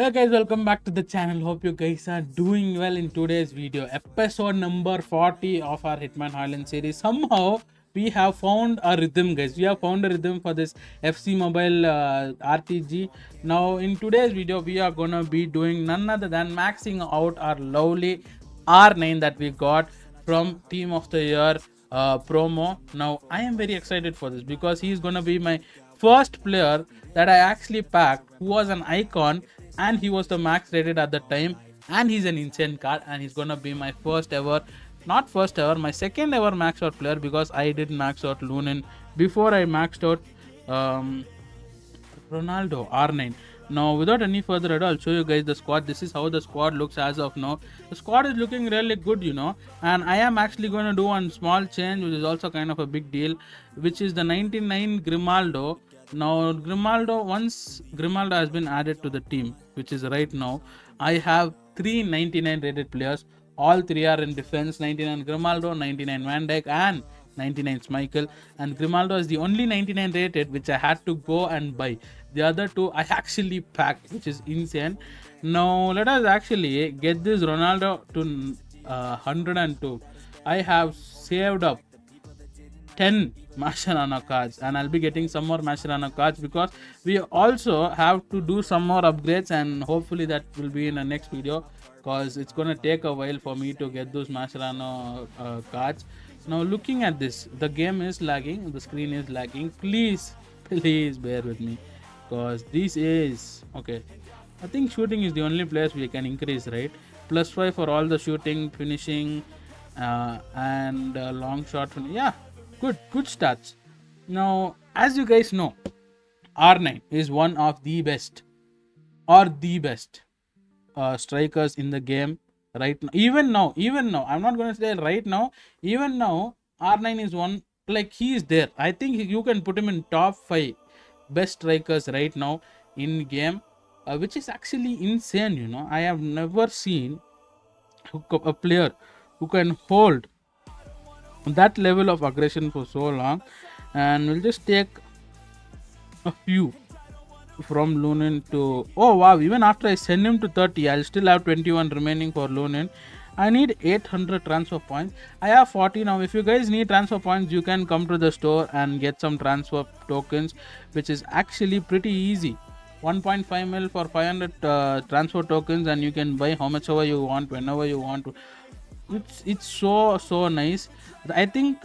Hey guys, welcome back to the channel. Hope you guys are doing well in today's video. Episode number 40 of our Hitman Hojlund series. Somehow we have found a rhythm, guys. We have found a rhythm for this FC Mobile uh, RTG. Now, in today's video, we are gonna be doing none other than maxing out our lovely R9 that we got from Team of the Year uh, promo. Now, I am very excited for this because he is gonna be my first player that I actually packed who was an icon and he was the max rated at the time. And he's an insane card and he's gonna be my first ever not first ever my second ever max out player because I did max out Lunin before I maxed out um, Ronaldo R9 now without any further ado I'll show you guys the squad. This is how the squad looks as of now. The squad is looking really good you know. And I am actually going to do one small change which is also kind of a big deal which is the 99 Grimaldo. Now grimaldo once grimaldo has been added to the team which is right now i have three 99 rated players all three are in defense 99 grimaldo 99 van dijk and 99 Schmeichel. and Grimaldo is the only 99 rated which I had to go and buy. The other two I actually packed, which is insane. Now let us actually get this Ronaldo to uh, 102. I have saved up 10 Mascherano cards and I'll be getting some more Mascherano cards because we also have to do some more upgrades and hopefully that will be in the next video because it's gonna take a while for me to get those Mascherano uh, cards. Now looking at this, the game is lagging, the screen is lagging. Please, please bear with me because this is okay. I think shooting is the only place we can increase, right? Plus 5 for all the shooting, finishing, uh, and uh, long shot. Yeah, good good stats. Now as you guys know r9 is one of the best or the best uh, strikers in the game right now even now even now i'm not going to say right now even now r9 is one like he is there. I think you can put him in top 5 best strikers right now in game uh, which is actually insane you know. I have never seen a player who can hold that level of aggression for so long and we'll just take a few from Lunin to oh wow even after I send him to 30 I'll still have 21 remaining for Lunin. I need 800 transfer points. I have 40 now. If you guys need transfer points you can come to the store and get some transfer tokens which is actually pretty easy. 1.5 mil for 500 uh, transfer tokens and you can buy how much ever you want whenever you want to it's it's so so nice. I think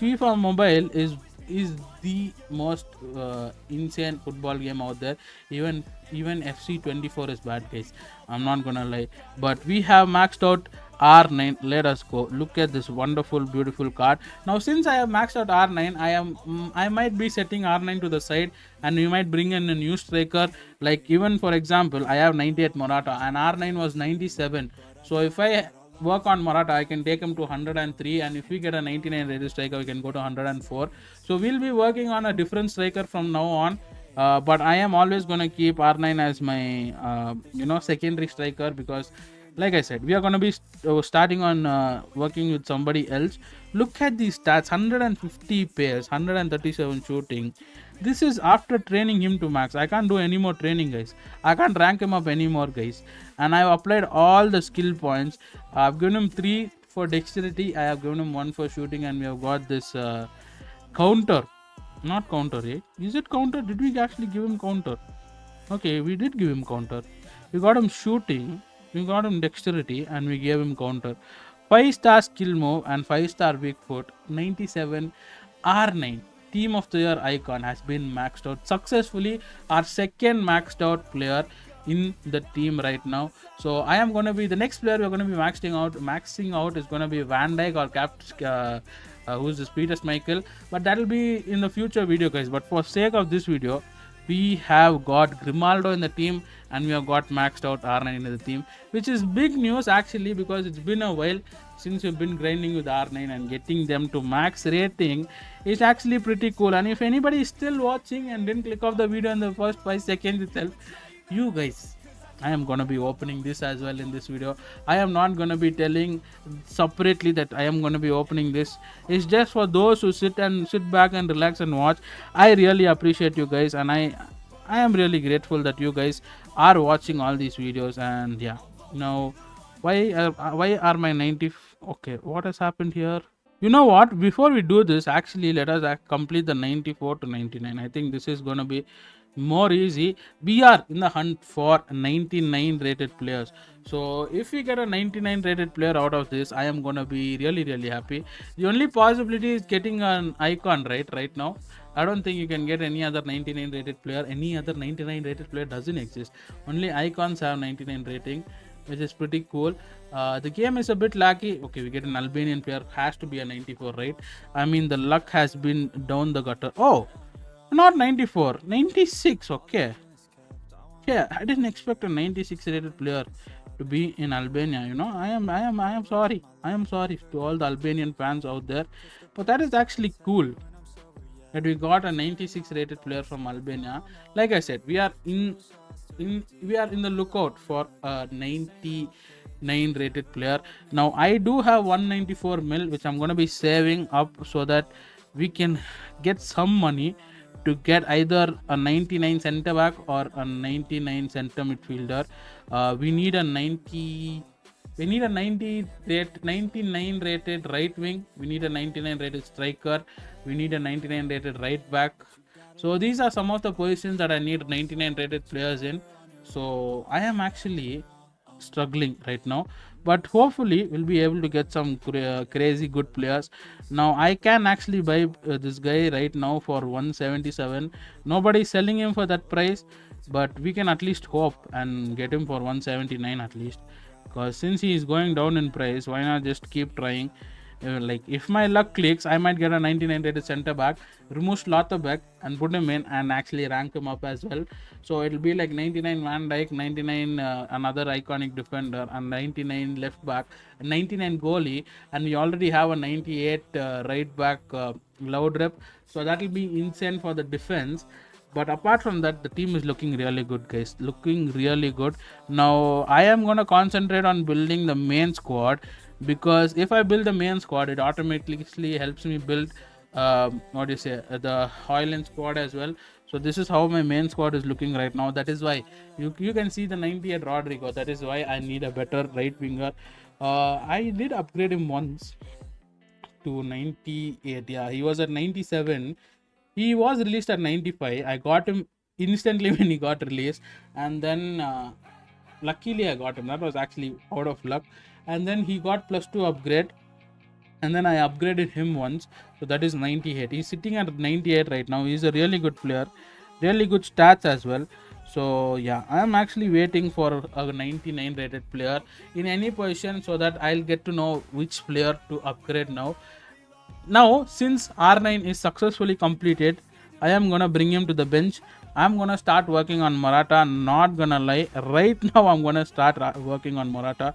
fifa mobile is is the most uh, insane football game out there. Even even fc 24 is bad guys. I'm not gonna lie. But we have maxed out r9 let us go. Look at this wonderful beautiful card. Now since i have maxed out r9 i am mm, i might be setting r9 to the side and we might bring in a new striker. Like even for example i have 98 morata and r9 was 97 so if i work on Morata. I can take him to 103 and if we get a 99 rated striker, we can go to 104. So we'll be working on a different striker from now on. Uh, but I am always going to keep R9 as my, uh, you know, secondary striker because like I said, we are going to be st uh, starting on uh, working with somebody else. Look at these stats 150 pairs, 137 shooting. This is after training him to max. I can't do any more training, guys. I can't rank him up anymore, guys. And I've applied all the skill points. I've given him three for dexterity. I have given him one for shooting, and we have got this uh, counter. Not counter, eh? Is it counter? Did we actually give him counter? Okay, we did give him counter. We got him shooting we got him dexterity and we gave him counter. 5 star skill move and 5 star weak foot 97 r9 team of the year icon has been maxed out successfully. Our second maxed out player in the team right now. So i am going to be the next player we're going to be maxing out. Maxing out is going to be van Dijk or cap uh, uh, who's this peter schmeichel. But that will be in the future video guys. But for sake of this video we have got Grimaldo in the team and we have got maxed out R9 in the team which is big news actually because it's been a while since we've been grinding with R9 and getting them to max rating. Is actually pretty cool. And if anybody is still watching and didn't click off the video in the first 5 seconds itself you guys I am gonna be opening this as well in this video. I am not gonna be telling separately that I am gonna be opening this. It's just for those who sit and sit back and relax and watch. I really appreciate you guys and I I am really grateful that you guys are watching all these videos and yeah now why are, uh, why are my 90 okay what has happened here you know what before we do this actually let us complete the 94 to 99 i think this is to be more easy we are in the hunt for 99 rated players. So if we get a 99 rated player out of this i am gonna be really really happy. The only possibility is getting an icon right right now. I don't think you can get any other 99 rated player. Any other 99 rated player doesn't exist. Only icons have 99 rating which is pretty cool. Uh, the game is a bit lucky okay we get an albanian player has to be a 94 right? I mean the luck has been down the gutter. Oh not 94, 96. Okay. Yeah, I didn't expect a 96 rated player to be in Albania. You know, I am, I am, I am sorry. I am sorry to all the Albanian fans out there, but that is actually cool that we got a 96 rated player from Albania. Like I said, we are in, in, we are in the lookout for a 99 rated player. Now I do have 194 mil, which I'm gonna be saving up so that we can get some money to get either a 99 center back or a 99 center midfielder. Uh, we need a 90. We need a 90 rate, 99 rated right wing. We need a 99 rated striker. We need a 99 rated right back. So these are some of the positions that I need 99 rated players in. So I am actually struggling right now. But hopefully we'll be able to get some cra- crazy good players. Now i can actually buy uh, this guy right now for 177 nobody's selling him for that price but we can at least hope and get him for 179 at least. Because since he is going down in price why not just keep trying uh, like if my luck clicks, I might get a 99 rated center back, remove Schlotterbeck and put him in and actually rank him up as well. So it'll be like 99 Van Dijk, 99 uh, another iconic defender, and 99 left back, 99 goalie, and we already have a 98 uh, right back uh, rep. So that'll be insane for the defense. But apart from that the team is looking really good guys. Looking really good. Now i am going to concentrate on building the main squad because if I build the main squad, it automatically helps me build uh, what do you say the Hojlund squad as well. So this is how my main squad is looking right now. That is why you you can see the 98 Rodrigo. That is why I need a better right winger. Uh, I did upgrade him once to 98. Yeah, he was at 97. He was released at 95. I got him instantly when he got released, and then uh, luckily I got him. That was actually out of luck. And then he got plus 2 upgrade. And then I upgraded him once. So that is 98 he's sitting at 98 right now. He's a really good player. Really good stats as well. So yeah. I am actually waiting for a 99 rated player in any position so that I'll get to know which player to upgrade now. Now since R9 is successfully completed I am gonna bring him to the bench I'm gonna start working on Morata not gonna lie right now I'm gonna start working on Morata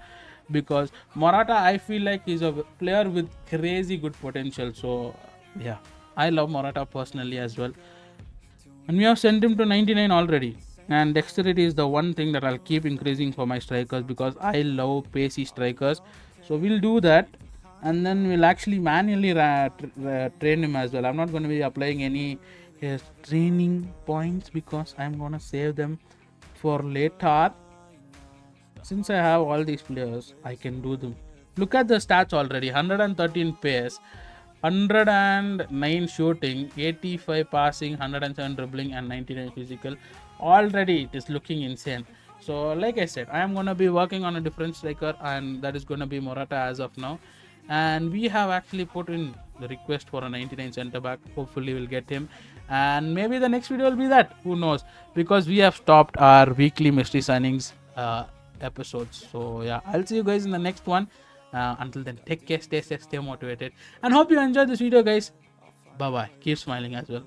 because Morata I feel like is a player with crazy good potential. So yeah, I love Morata personally as well. And we have sent him to 99 already. And dexterity is the one thing that I'll keep increasing for my strikers because I love pacey strikers. So we'll do that and then we'll actually manually ra- tra- train him as well. I'm not going to be applying any uh, training points because I'm to save them for later since I have all these players, I can do them. Look at the stats already 113 pace, 109 shooting, 85 passing, 107 dribbling, and 99 physical. Already it is looking insane. So, like I said, I am to be working on a different striker, and that is to be Morata as of now. And we have actually put in the request for a 99 center back. Hopefully, we'll get him. And maybe the next video will be that. Who knows? Because we have stopped our weekly mystery signings. Uh, episodes. So yeah, I'll see you guys in the next one. Uh, until then, take care, stay safe, stay motivated, and hope you enjoyed this video, guys. Bye bye. Keep smiling as well.